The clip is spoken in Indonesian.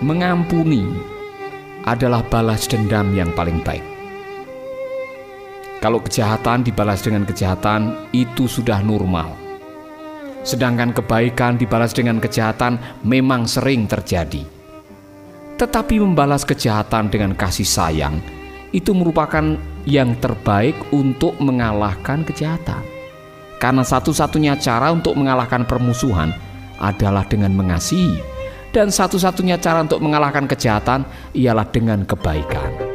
mengampuni adalah balas dendam yang paling baik. Kalau kejahatan dibalas dengan kejahatan, itu sudah normal. Sedangkan kebaikan dibalas dengan kejahatan memang sering terjadi. Tetapi membalas kejahatan dengan kasih sayang itu merupakan yang terbaik untuk mengalahkan kejahatan. Karena satu-satunya cara untuk mengalahkan permusuhan adalah dengan mengasihi, dan satu-satunya cara untuk mengalahkan kejahatan ialah dengan kebaikan.